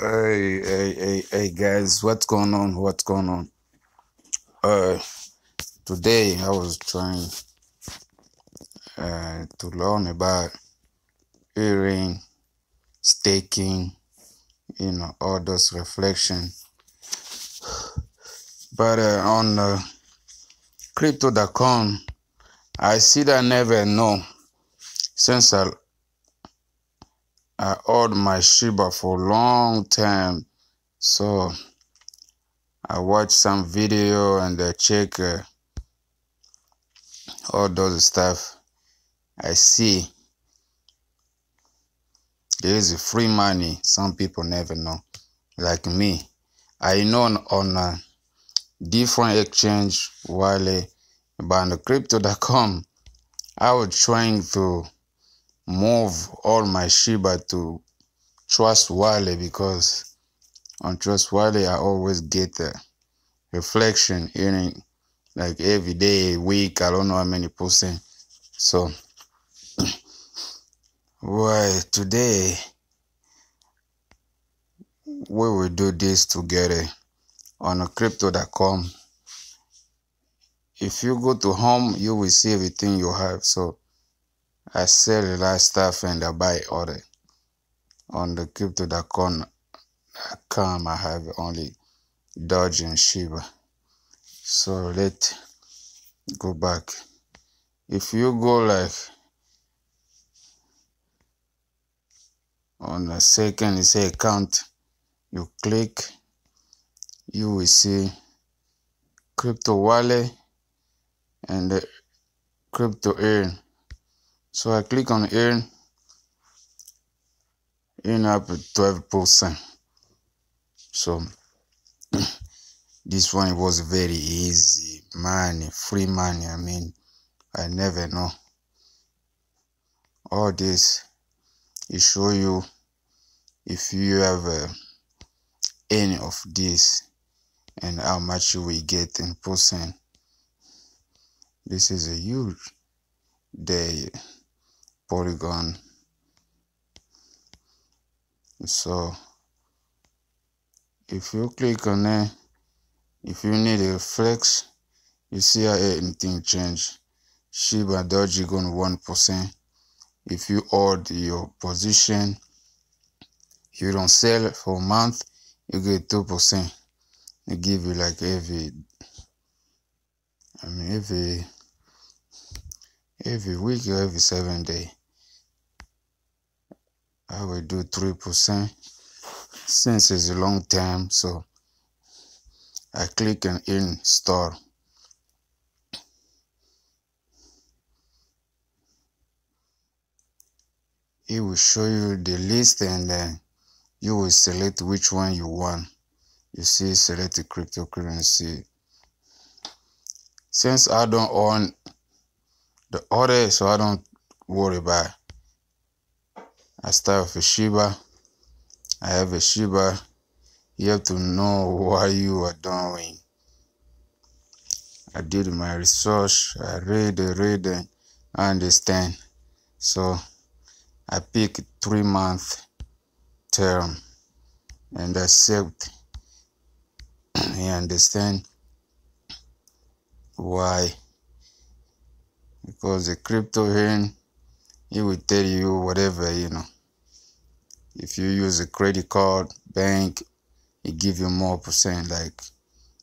Hey, hey, hey, hey, guys, what's going on? What's going on? Uh, today I was trying uh, to learn about hearing, staking, you know, all those reflection. But uh, on uh, crypto.com, I see that I never know since I I owed my Shiba for a long time. So I watched some video and I check uh, all those stuff. I see there is free money. Some people never know. Like me, I know on, a different exchange wallet, but on crypto.com, I was trying to move all my Shiba to Trust Wallet because on Trust Wallet I always get a reflection in like every day, week, I don't know how many percent. So well today we will do this together on a crypto.com. If you go to home, you will see everything you have. So I sell of stuff and I buy other. On the crypto.com account, I have only Doge and Shiba. So let go back. If you go like on the second, say account, you click, you will see crypto wallet and the crypto earn. So I click on earn, earn up 12%. So this one was very easy money, free money. I mean, I never know. All this it show you if you have uh, any of this and how much you will get in percent. This is a huge day polygon. So if you click on it if you need a flex you see how anything change. Shiba doji going one percent. If you hold your position you don't sell for a month you get two percent. They give you like every i mean every every week or every seven day. I will do three percent since it's a long time, so I click on install. It will show you the list and then you will select which one you want. You see, select the cryptocurrency. Since I don't own the order so I don't worry about. I start with a Shiba. I have a Shiba. You have to know what you are doing. I did my research. I read, read, and understand. So I pick three month term and accept. you understand why? Because the crypto here it will tell you whatever you know. If you use a credit card bank it give you more percent like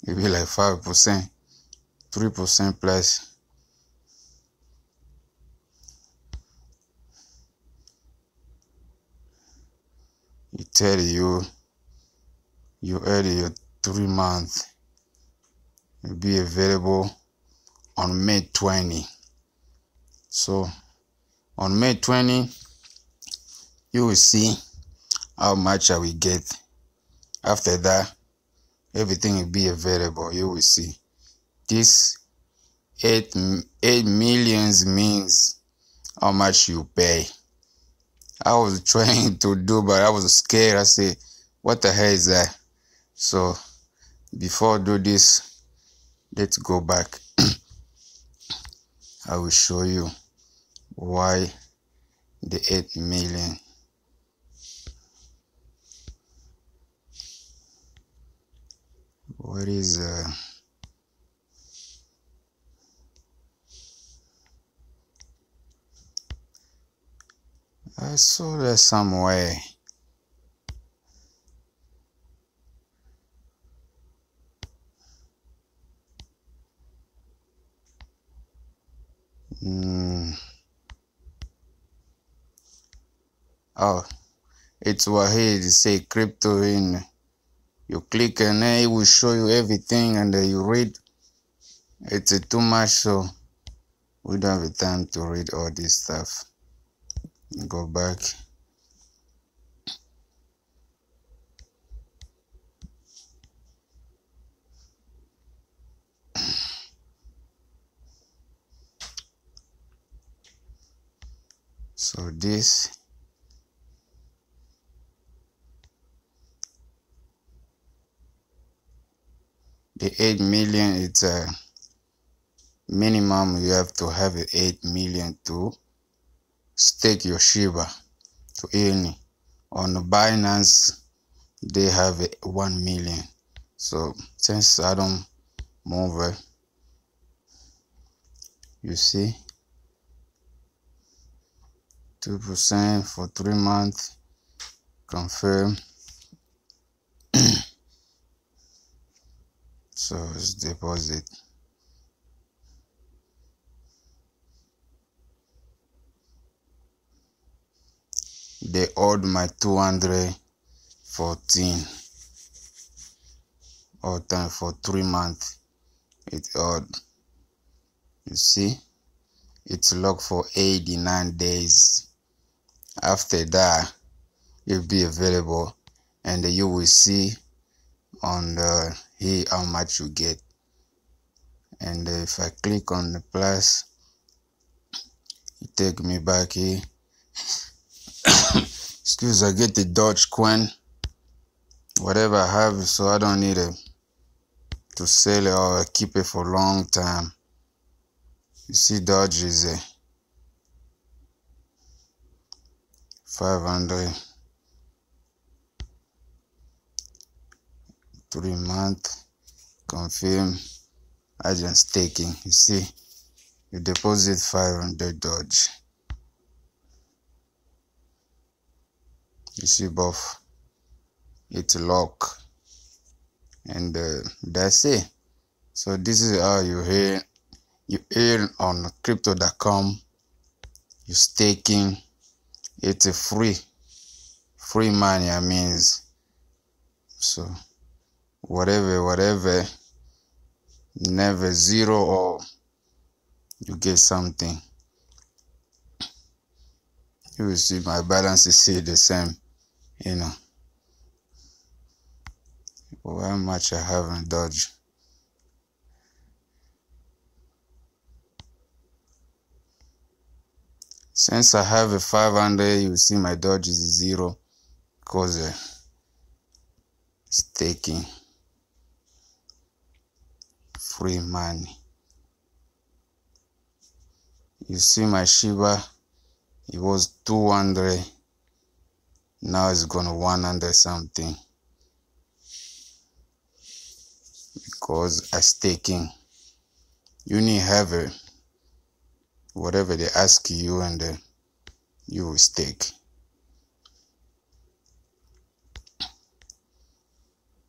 maybe like five percent three percent plus. It tell you you earn your three month will be available on May 20 so on May 20, you will see how much I will get. After that, everything will be available. You will see. This eight eight millions means how much you pay. I was trying to do, but I was scared. I said, "What the hell is that?" So before I do this, let's go back. I will show you why the 8 million. What is uh, I saw that somewhere. Mm. Oh, it's Wahid. Say crypto earn. You click and it will show you everything and you read. It's too much, so we don't have time to read all this stuff. Go back. So this the 8 million it's a minimum. You have to have 8 million to stake your Shiba to any. On the Binance they have 1 million. So since I don't move uh, you see 2% for 3 months confirm. So it's deposit. They owed my 214 all time for three months it owed. You see? It's locked for 89 days after that it'll be available and you will see on the here how much you get. And if I click on the plus it take me back here. Excuse I get the Dogecoin. Whatever I have so I don't need it to sell it or keep it for a long time. You see Doge is a 500 three month confirm agent staking you see you deposit 500 doge. You see both it's lock. And uh, that's it. So this is how you earn you earn on crypto.com you staking it's a free free money i means so whatever whatever never zero or you get something. You will see my balance is still the same you know. How much i have in since i have a 500 you see my doge is zero because uh, staking free money. You see my shiba it was 200 now it's gonna 100 something because I staking you need have a whatever they ask you and uh, you will stake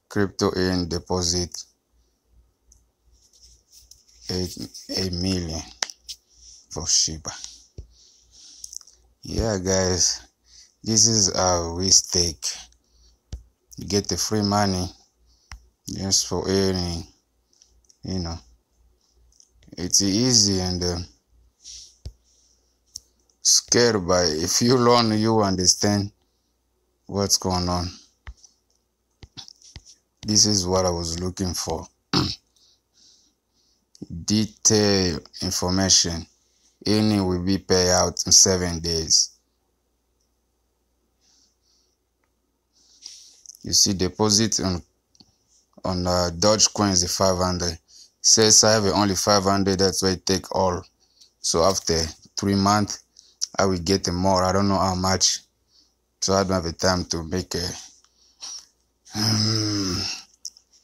crypto earn deposit 8, 8 million for Shiba. Yeah, guys, this is how we stake. You get the free money just for earning, you know. It's easy and uh, scared by if you learn, you understand what's going on. This is what I was looking for detail information. Any will be paid out in seven days. You see, deposit on on uh, Dogecoin is 500. Says I have only 500. That's why I take all. So after three months, I will get more. I don't know how much. So I don't have the time to make a um,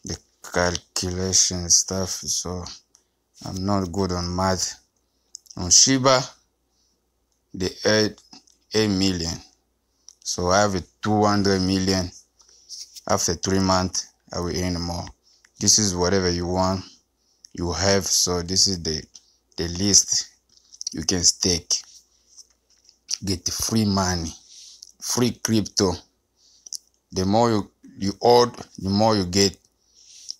the calculation stuff, so I'm not good on math. On Shiba, they earned 8 million. So I have a 200 million. After three months, I will earn more. This is whatever you want, you have. So this is the the list you can stake. Get free money, free crypto. The more you you hold, the more you get.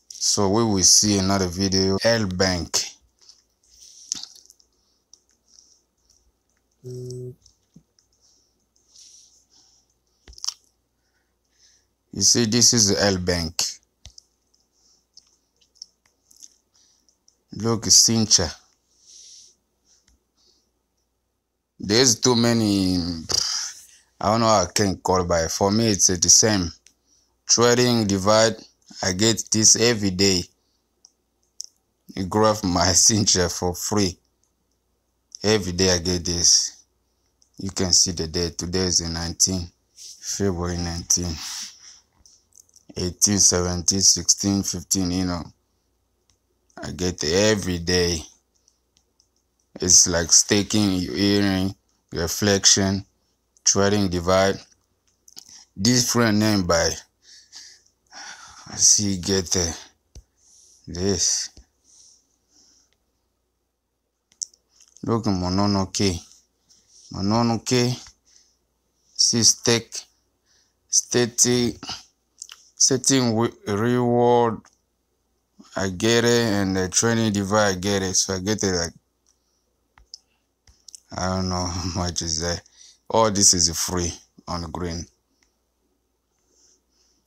So we will see another video. LBank. You see, this is the LBank. Look, Shinja. There's too many. I don't know I can call but for me, it's uh, the same. Trading divide. I get this every day. You graph my Shinja for free. Every day I get this you can see the date today is the 19 february 19 18 17 16 15 you know i get every day it's like staking your hearing reflection trading divide different name by i see get uh, this look monono key Manono K, stake, stating, setting reward. I get it, and the training device, I get it. So I get it like, I don't know how much is that. All this is free on green.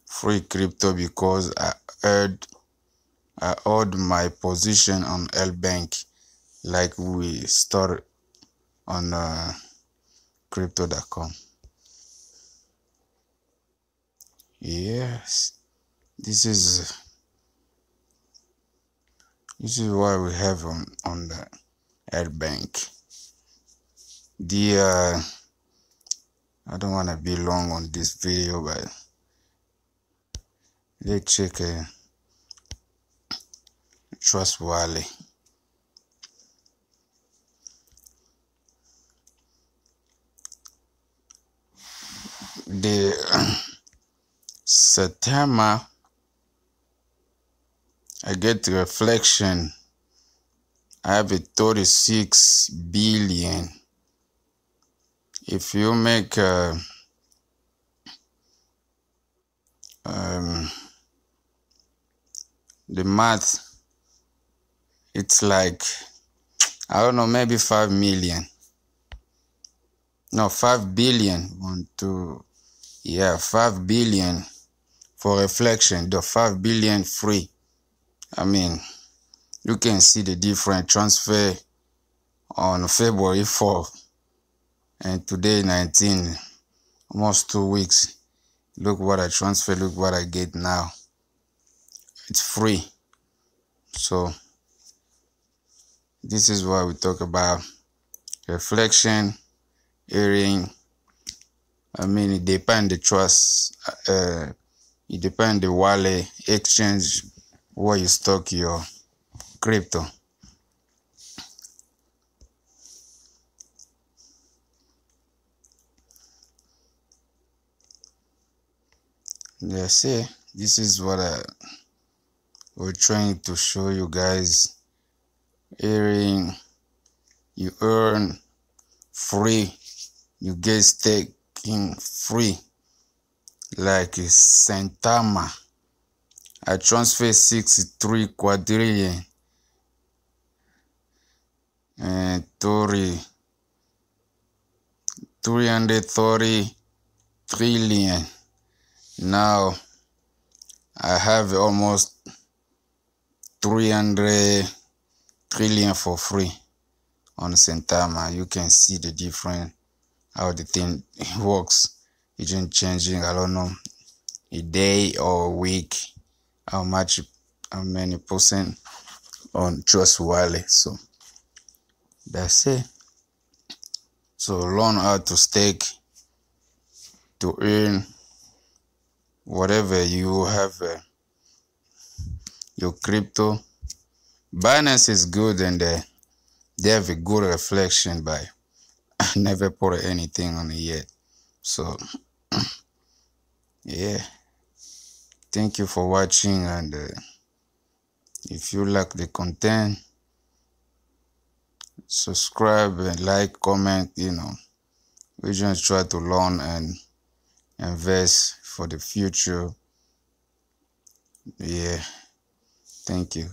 Free crypto because I heard I hold my position on LBank like we started on uh, crypto.com. Yes, this is this is why we have on on the LBank. The uh, I don't want to be long on this video, but let's check a Trust Wallet. the September I get reflection I have a 36 billion if you make uh, um, the math it's like I don't know maybe 5 million. No 5 billion one two yeah 5 billion for reflection. The 5 billion free. I mean you can see the different transfer on february 4 and today 19 almost two weeks look what i transfer look what i get now it's free so this is what we talk about reflection hearing I mean, it depends the trust. Uh, it depends the wallet exchange where you stock your crypto. That's it. This is what I we're trying to show you guys. Hearing you earn free, you get stake in free like Saitama. I transfer 63 quadrillion eh, and 30 330 trillion. Now I have almost 300 trillion for free on Saitama. You can see the different how the thing works. Isn't changing i don't know a day or a week how much how many percent on trust wallet so that's it. So learn how to stake to earn whatever you have uh, your crypto. Binance is good and uh, they have a good reflection, but I never put anything on it yet. So, yeah. Thank you for watching and uh, if you like the content, subscribe and like, comment, you know. We just try to learn and invest for the future. Yeah. Thank you.